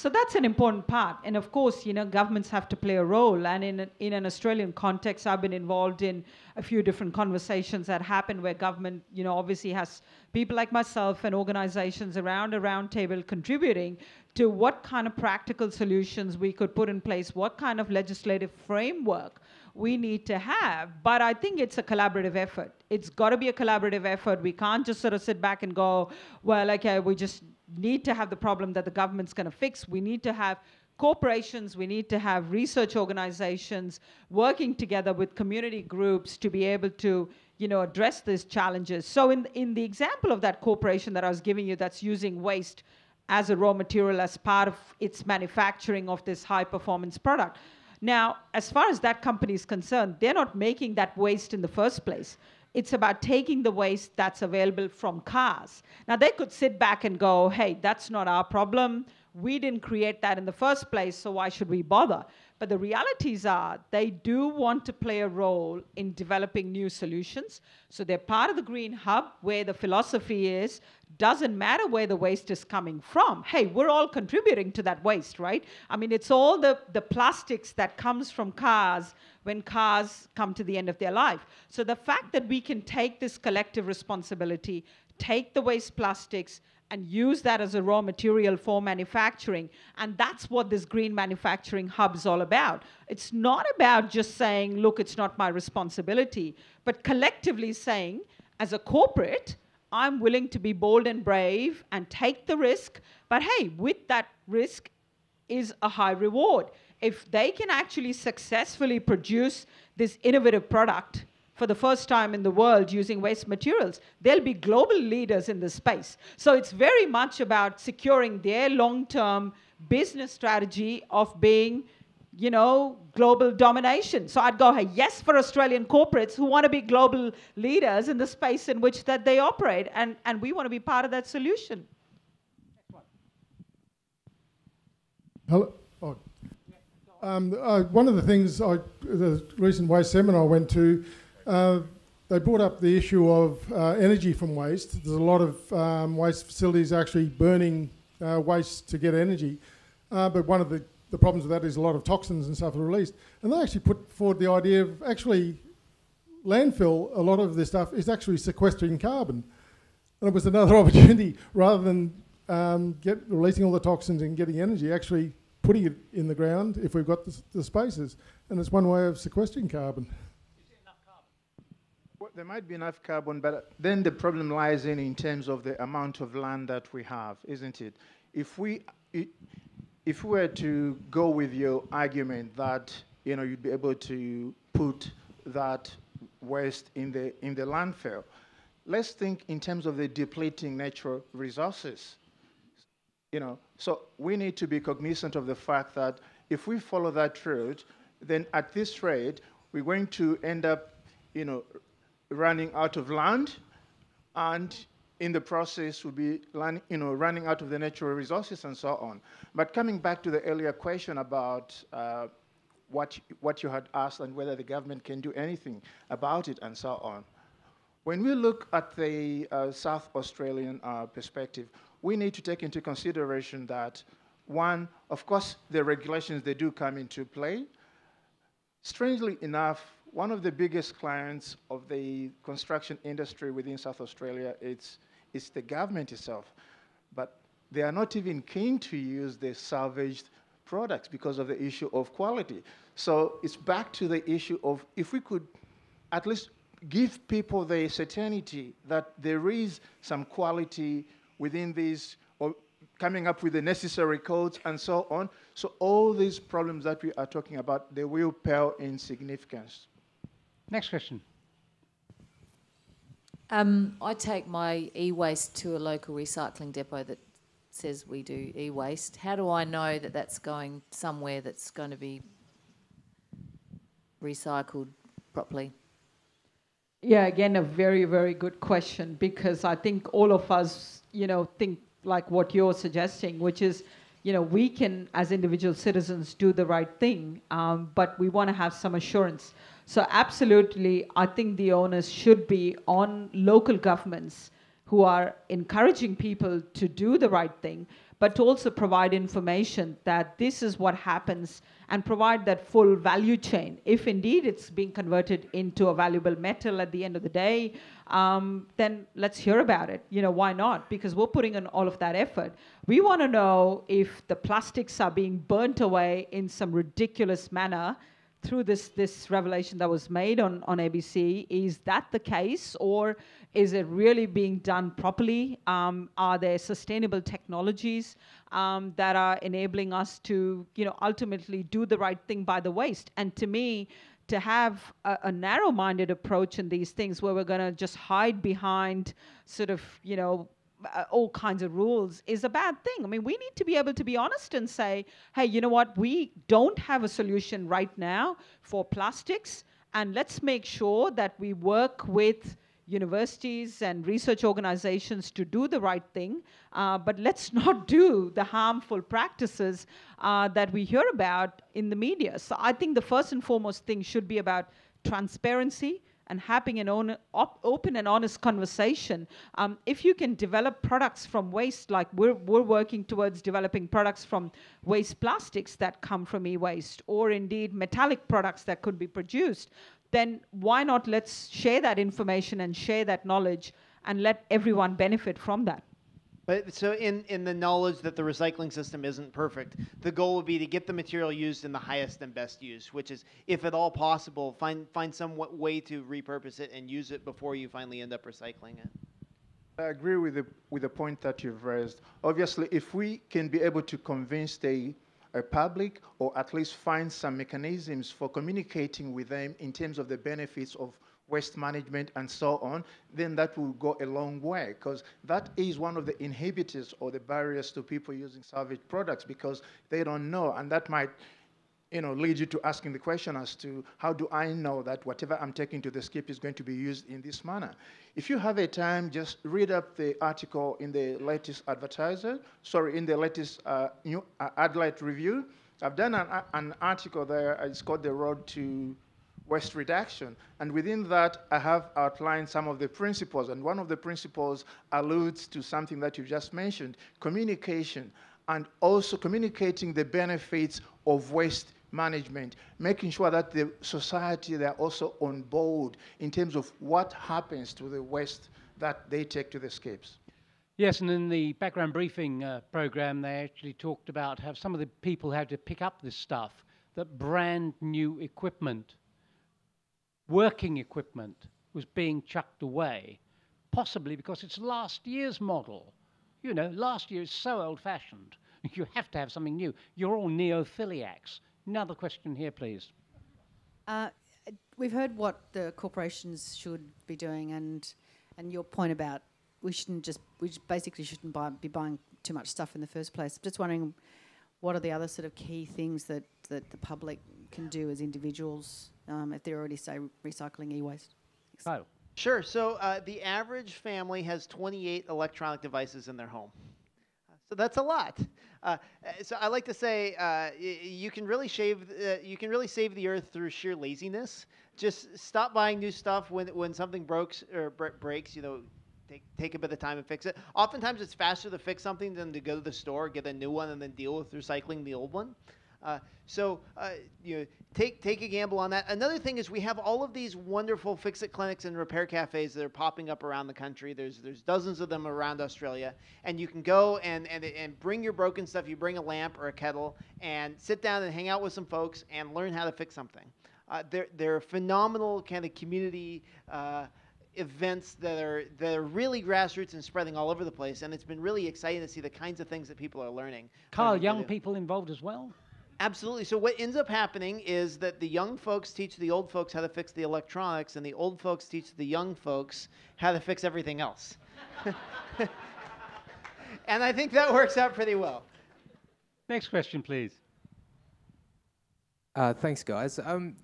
So that's an important part. And of course, you know, governments have to play a role. And in, in an Australian context, I've been involved in a few different conversations that happen where government, you know, obviously has people like myself and organizations around a round table contributing to what kind of practical solutions we could put in place, what kind of legislative framework we need to have. But I think it's a collaborative effort. It's got to be a collaborative effort. We can't just sort of sit back and go, well, okay, we just need to have the problem that the government's going to fix. We need to have corporations, we need to have research organizations working together with community groups to be able to you know, address these challenges. So in, in the example of that corporation that I was giving you that's using waste as a raw material as part of its manufacturing of this high performance product. Now, as far as that company is concerned, they're not making that waste in the first place. It's about taking the waste that's available from cars. Now, they could sit back and go, hey, that's not our problem. We didn't create that in the first place, so why should we bother? But the realities are they do want to play a role in developing new solutions. So they're part of the Green Hub where the philosophy is doesn't matter where the waste is coming from. Hey, we're all contributing to that waste, right? I mean, it's all the, the plastics that comes from cars when cars come to the end of their life. So the fact that we can take this collective responsibility, take the waste plastics, and use that as a raw material for manufacturing. And that's what this green manufacturing hub is all about. It's not about just saying, look, it's not my responsibility, but collectively saying, as a corporate, I'm willing to be bold and brave and take the risk. But hey, with that risk is a high reward. If they can actually successfully produce this innovative product, for the first time in the world using waste materials, they'll be global leaders in this space. So it's very much about securing their long term business strategy of being you know, global domination. So I'd go, hey, yes, for Australian corporates who want to be global leaders in the space in which that they operate, and, and we want to be part of that solution. Hello. Oh. Um, uh, one of the things I, the recent waste seminar I went to, uh, they brought up the issue of uh, energy from waste. There's a lot of um, waste facilities actually burning uh, waste to get energy, uh, but one of the, the problems with that is a lot of toxins and stuff are released. And they actually put forward the idea of actually landfill. A lot of this stuff is actually sequestering carbon, and it was another opportunity rather than um, get releasing all the toxins and getting energy, actually putting it in the ground if we've got the, the spaces, and it's one way of sequestering carbon. There might be enough carbon, but then the problem lies in in terms of the amount of land that we have, isn't it? If we if we were to go with your argument that you know you'd be able to put that waste in the in the landfill, let's think in terms of the depleting natural resources. You know, so we need to be cognizant of the fact that if we follow that route, then at this rate, we're going to end up, you know, running out of land, and in the process would be you know, running out of the natural resources and so on. But coming back to the earlier question about uh, what, what you had asked and whether the government can do anything about it and so on. When we look at the uh, South Australian uh, perspective, we need to take into consideration that one, of course, the regulations, they do come into play. Strangely enough, one of the biggest clients of the construction industry within South Australia is, is the government itself. But they are not even keen to use the salvaged products because of the issue of quality. So it's back to the issue of if we could at least give people the certainty that there is some quality within these or coming up with the necessary codes and so on. So all these problems that we are talking about, they will pale in significance. Next question. Um, I take my e-waste to a local recycling depot that says we do e-waste. How do I know that that's going somewhere that's going to be recycled properly? Yeah, again, a very, very good question because I think all of us, you know, think like what you're suggesting, which is you know, we can, as individual citizens, do the right thing, um, but we want to have some assurance. So, absolutely, I think the onus should be on local governments who are encouraging people to do the right thing, but to also provide information that this is what happens and provide that full value chain. If indeed it's being converted into a valuable metal at the end of the day, um, then let's hear about it. You know, why not? Because we're putting in all of that effort. We want to know if the plastics are being burnt away in some ridiculous manner through this this revelation that was made on on ABC. Is that the case, or is it really being done properly? Um, are there sustainable technologies um, that are enabling us to, you know, ultimately do the right thing by the waste? And to me, to have a, a narrow-minded approach in these things where we're going to just hide behind sort of, you know, uh, all kinds of rules is a bad thing. I mean, we need to be able to be honest and say, hey, you know what? We don't have a solution right now for plastics, and let's make sure that we work with universities and research organizations to do the right thing, uh, but let's not do the harmful practices uh, that we hear about in the media. So I think the first and foremost thing should be about transparency and having an op, open and honest conversation. Um, if you can develop products from waste, like we're, we're working towards developing products from waste plastics that come from e-waste, or indeed metallic products that could be produced, then why not let's share that information and share that knowledge and let everyone benefit from that. But so in, in the knowledge that the recycling system isn't perfect, the goal would be to get the material used in the highest and best use, which is, if at all possible, find find some way to repurpose it and use it before you finally end up recycling it. I agree with the with the point that you've raised. Obviously, if we can be able to convince the a public or at least find some mechanisms for communicating with them in terms of the benefits of waste management and so on, then that will go a long way because that is one of the inhibitors or the barriers to people using salvage products because they don't know and that might you know, lead you to asking the question as to how do I know that whatever I'm taking to the skip is going to be used in this manner? If you have a time, just read up the article in the latest advertiser, sorry, in the latest uh, new uh, review. I've done an, an article there, it's called The Road to Waste Reduction. And within that, I have outlined some of the principles. And one of the principles alludes to something that you just mentioned, communication, and also communicating the benefits of waste management, making sure that the society they're also on board in terms of what happens to the waste that they take to the skips. Yes, and in the background briefing uh, program, they actually talked about how some of the people had to pick up this stuff, that brand new equipment, working equipment, was being chucked away, possibly because it's last year's model. You know, last year is so old fashioned. You have to have something new. You're all neophiliacs. Another question here, please. Uh, we've heard what the corporations should be doing, and and your point about we shouldn't just we just basically shouldn't buy, be buying too much stuff in the first place. I'm just wondering, what are the other sort of key things that that the public can do as individuals um, if they're already say recycling e-waste? Oh. Sure. So uh, the average family has 28 electronic devices in their home. So that's a lot. Uh, so I like to say uh, you can really shave, uh, you can really save the earth through sheer laziness. Just stop buying new stuff when when something breaks or breaks. You know, take take a bit of time and fix it. Oftentimes, it's faster to fix something than to go to the store, get a new one, and then deal with recycling the old one. Uh, so uh, you know, take take a gamble on that. Another thing is we have all of these wonderful fix-it clinics and repair cafes that are popping up around the country. There's there's dozens of them around Australia, and you can go and and and bring your broken stuff. You bring a lamp or a kettle and sit down and hang out with some folks and learn how to fix something. Uh, they're they're phenomenal kind of community. Uh, events that are that are really grassroots and spreading all over the place, and it's been really exciting to see the kinds of things that people are learning. Carl, young people involved as well. Absolutely. So what ends up happening is that the young folks teach the old folks how to fix the electronics, and the old folks teach the young folks how to fix everything else. and I think that works out pretty well. Next question, please. Uh, thanks, guys. Um,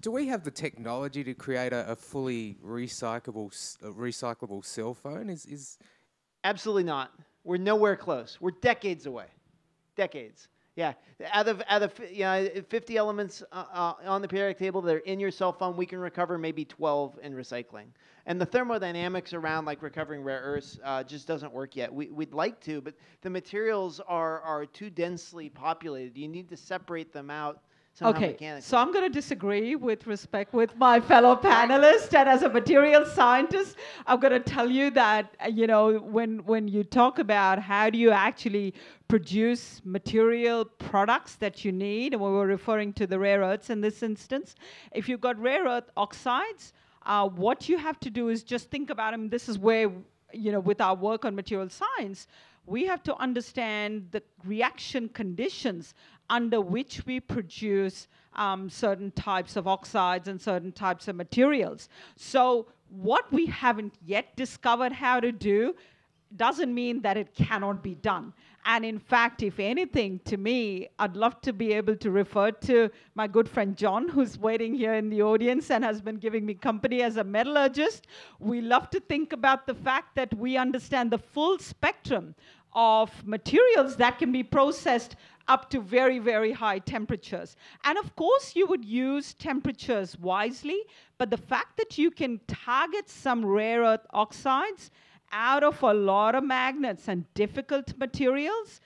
do we have the technology to create a, a fully recyclable, a recyclable cell phone? Is, is absolutely not. We're nowhere close. We're decades away. Decades. Yeah, out of out of you know, 50 elements uh, uh, on the periodic table that are in your cell phone, we can recover maybe 12 in recycling. And the thermodynamics around like recovering rare earths uh, just doesn't work yet. We, we'd like to, but the materials are are too densely populated. You need to separate them out Okay, so I'm going to disagree with respect with my fellow panelists, and as a material scientist, I'm going to tell you that uh, you know when when you talk about how do you actually produce material products that you need, and we were referring to the rare earths in this instance. If you've got rare earth oxides, uh, what you have to do is just think about them. This is where you know with our work on material science we have to understand the reaction conditions under which we produce um, certain types of oxides and certain types of materials. So, what we haven't yet discovered how to do doesn't mean that it cannot be done. And in fact, if anything, to me, I'd love to be able to refer to my good friend John, who's waiting here in the audience and has been giving me company as a metallurgist. We love to think about the fact that we understand the full spectrum of materials that can be processed up to very, very high temperatures. And of course, you would use temperatures wisely, but the fact that you can target some rare earth oxides out of a lot of magnets and difficult materials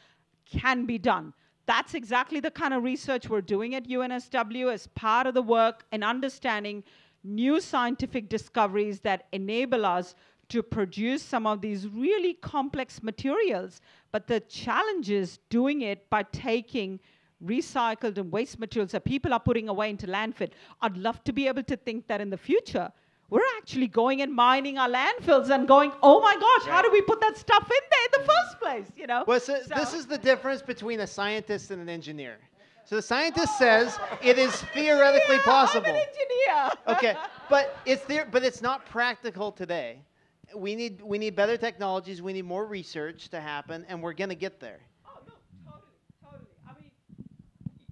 can be done. That's exactly the kind of research we're doing at UNSW as part of the work in understanding new scientific discoveries that enable us to produce some of these really complex materials. But the challenge is doing it by taking recycled and waste materials that people are putting away into landfill. I'd love to be able to think that in the future, we're actually going and mining our landfills and going, oh my gosh, how do we put that stuff in there in the first place? You know? Well, so this is the difference between a scientist and an engineer. So the scientist says it is theoretically possible. I'm an engineer. okay, but it's there, but it's not practical today. We need we need better technologies. We need more research to happen, and we're gonna get there. Oh, no, totally, totally. I mean,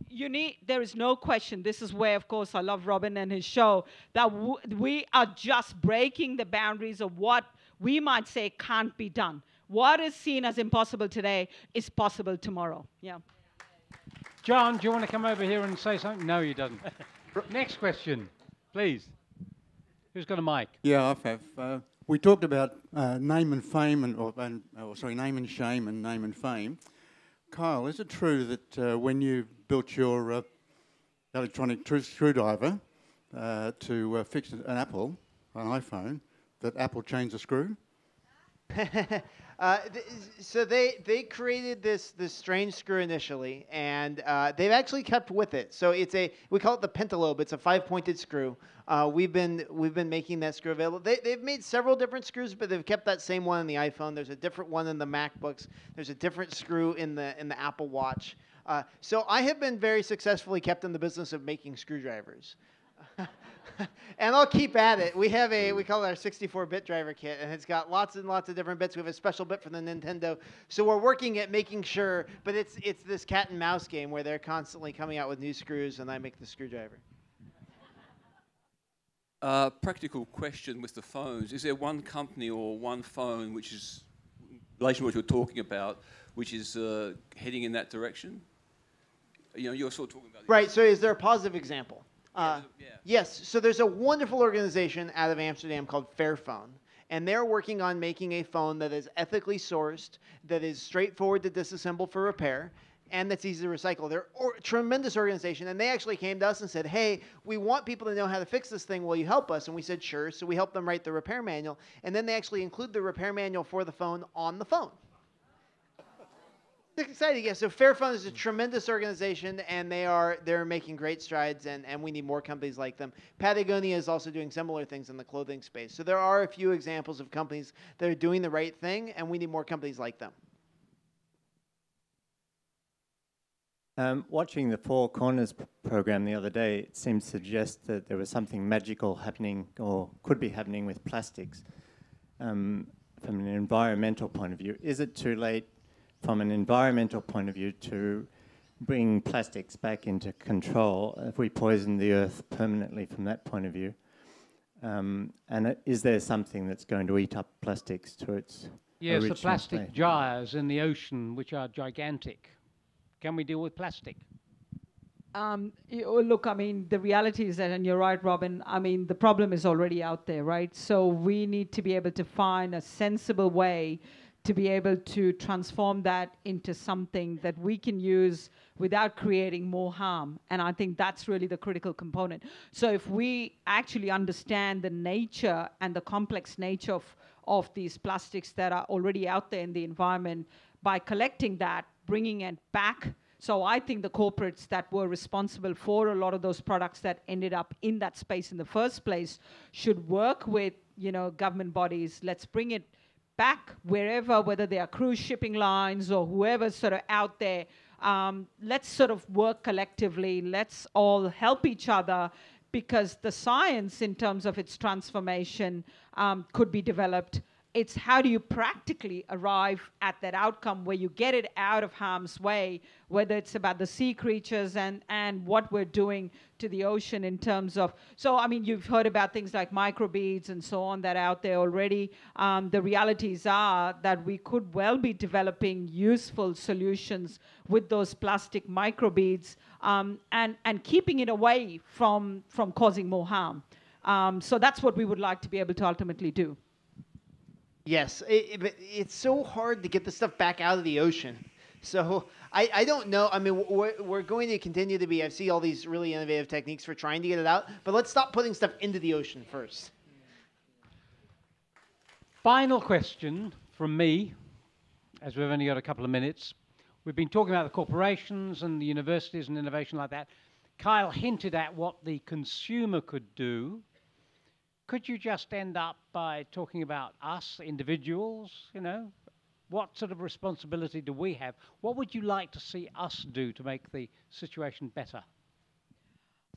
you need, there is no question. This is where, of course, I love Robyn and his show, that w- we are just breaking the boundaries of what we might say can't be done. What is seen as impossible today is possible tomorrow. Yeah. John, do you want to come over here and say something? No, he doesn't. Next question, please. Who's got a mic? Yeah, I have. Uh, we talked about uh, name and fame, and or, and, or sorry, name and shame, and name and fame. Kyle, is it true that uh, when you built your uh, electronic tr- screwdriver uh, to uh, fix an Apple, an iPhone, that Apple changed the screw? Uh, so they they created this this strange screw initially, and uh, they've actually kept with it. So it's a we call it the pentalobe. It's a five pointed screw. Uh, we've been we've been making that screw available. They, they've made several different screws, but they've kept that same one in the iPhone. There's a different one in the MacBooks. There's a different screw in the in the Apple Watch. Uh, so I have been very successfully kept in the business of making screwdrivers. and I'll keep at it. We have a we call it our 64-bit driver kit, and it's got lots and lots of different bits. We have a special bit for the Nintendo, so we're working at making sure. But it's it's this cat and mouse game where they're constantly coming out with new screws, and I make the screwdriver. Uh, practical question with the phones: Is there one company or one phone which is, relation to what you're talking about, which is uh, heading in that direction? You know, you're sort of talking about Right. So is there a positive example? Uh, yeah. Yes. So there's a wonderful organization out of Amsterdam called Fairphone. And they're working on making a phone that is ethically sourced, that is straightforward to disassemble for repair, and that's easy to recycle. They're a tremendous organization. And they actually came to us and said, Hey, we want people to know how to fix this thing. Will you help us? And we said, Sure. So we helped them write the repair manual. And then they actually include the repair manual for the phone on the phone. It's exciting, yeah. So Fairphone is a tremendous organization, and they are they're making great strides, and, and we need more companies like them. Patagonia is also doing similar things in the clothing space. So there are a few examples of companies that are doing the right thing, and we need more companies like them. Um, watching the Four Corners program the other day, it seemed to suggest that there was something magical happening or could be happening with plastics um, from an environmental point of view. Is it too late from an environmental point of view to bring plastics back into control if we poison the earth permanently from that point of view? Um, and is there something that's going to eat up plastics to its Yes, the plastic state? gyres in the ocean, which are gigantic. Can we deal with plastic? Um, y- oh, look, I mean, the reality is that, and you're right, Robyn. I mean, the problem is already out there, right? So we need to be able to find a sensible way to be able to transform that into something that we can use without creating more harm. And I think that's really the critical component. So if we actually understand the nature and the complex nature of, of these plastics that are already out there in the environment, by collecting that, bringing it back so I think the corporates that were responsible for a lot of those products that ended up in that space in the first place should work with, you know, government bodies. Let's bring it back wherever, whether they are cruise shipping lines or whoever's sort of out there. Um, let's sort of work collectively. Let's all help each other because the science, in terms of its transformation, um, could be developed it's how do you practically arrive at that outcome where you get it out of harm's way, whether it's about the sea creatures and, and what we're doing to the ocean in terms of. So, I mean, you've heard about things like microbeads and so on that are out there already. Um, the realities are that we could well be developing useful solutions with those plastic microbeads um, and, and keeping it away from, from causing more harm. Um, so, that's what we would like to be able to ultimately do. Yes, it, it, it's so hard to get the stuff back out of the ocean. So I, I don't know. I mean, we're, we're going to continue to be. I see all these really innovative techniques for trying to get it out, but let's stop putting stuff into the ocean first. Final question from me, as we've only got a couple of minutes. We've been talking about the corporations and the universities and innovation like that. Kyle hinted at what the consumer could do could you just end up by talking about us, individuals, you know? What sort of responsibility do we have? What would you like to see us do to make the situation better?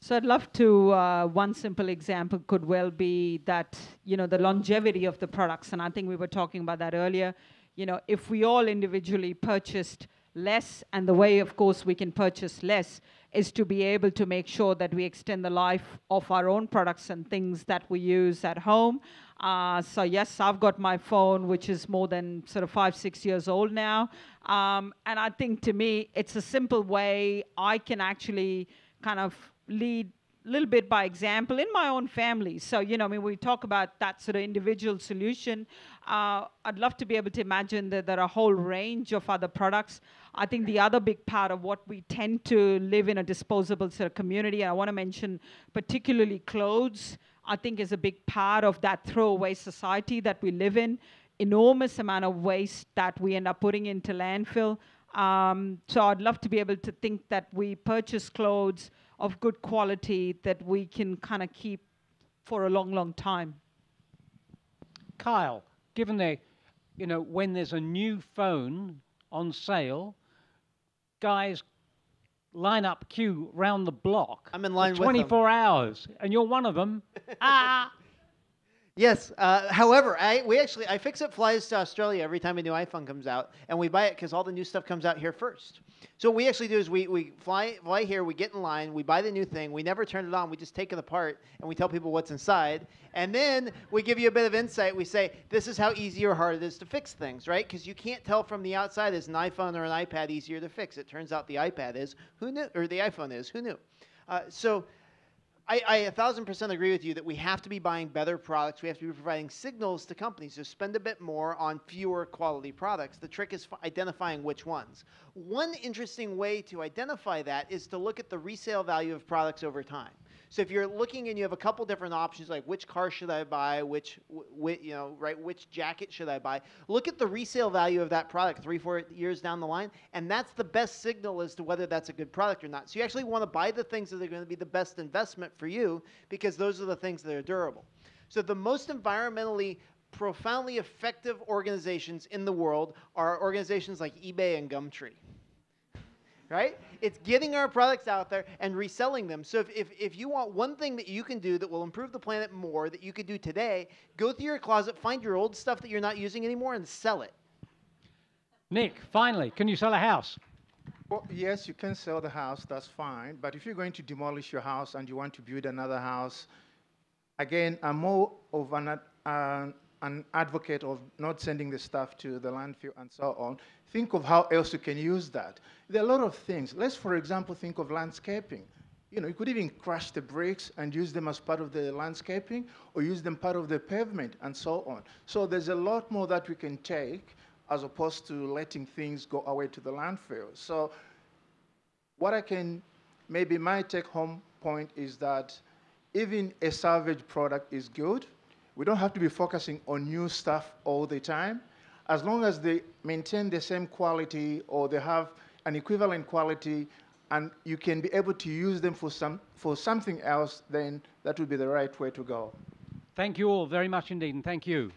So I'd love to. Uh, one simple example could well be that you know the longevity of the products, and I think we were talking about that earlier. You know, if we all individually purchased less, and the way, of course, we can purchase less is to be able to make sure that we extend the life of our own products and things that we use at home. Uh, so yes, I've got my phone, which is more than sort of five, six years old now. Um, and I think to me, it's a simple way I can actually kind of lead little bit by example in my own family. So, you know, I mean, we talk about that sort of individual solution. Uh, I'd love to be able to imagine that there are a whole range of other products. I think the other big part of what we tend to live in a disposable sort of community, and I want to mention particularly clothes, I think is a big part of that throwaway society that we live in. Enormous amount of waste that we end up putting into landfill. Um, so I'd love to be able to think that we purchase clothes of good quality that we can kind of keep for a long, long time. Kyle, given the, you know, when there's a new phone on sale, guys line up queue round the block. I'm in line with 24 hours, and you're one of them. ah. Yes. Uh, however, I, we actually iFixit flies to Australia every time a new iPhone comes out, and we buy it because all the new stuff comes out here first. So what we actually do is we, we fly fly here, we get in line, we buy the new thing, we never turn it on, we just take it apart, and we tell people what's inside, and then we give you a bit of insight. We say this is how easy or hard it is to fix things, right? Because you can't tell from the outside is an iPhone or an iPad easier to fix. It turns out the iPad is. Who knew? Or the iPhone is. Who knew? Uh, so I, I a thousand percent agree with you that we have to be buying better products. We have to be providing signals to companies to spend a bit more on fewer quality products. The trick is f- identifying which ones. One interesting way to identify that is to look at the resale value of products over time. So if you're looking and you have a couple different options, like which car should I buy, which, wh- you know, right, which jacket should I buy? Look at the resale value of that product three, four years down the line, and that's the best signal as to whether that's a good product or not. So you actually want to buy the things that are going to be the best investment for you because those are the things that are durable. So the most environmentally profoundly effective organizations in the world are organizations like eBay and Gumtree right? It's getting our products out there and reselling them. So if, if, if you want one thing that you can do that will improve the planet more that you could do today, go through your closet, find your old stuff that you're not using anymore, and sell it. Nick, finally, can you sell a house? Well, yes, you can sell the house, that's fine. But if you're going to demolish your house and you want to build another house, again, I'm more of an, uh, an an advocate of not sending the stuff to the landfill and so on, think of how else you can use that. There are a lot of things. Let's, for example, think of landscaping. You know, you could even crush the bricks and use them as part of the landscaping or use them part of the pavement and so on. So there's a lot more that we can take as opposed to letting things go away to the landfill. So what I can, maybe my take home point is that even a salvage product is good. We don't have to be focusing on new stuff all the time. As long as they maintain the same quality or they have an equivalent quality and you can be able to use them for, some, for something else, then that would be the right way to go. Thank you all very much indeed, and thank you.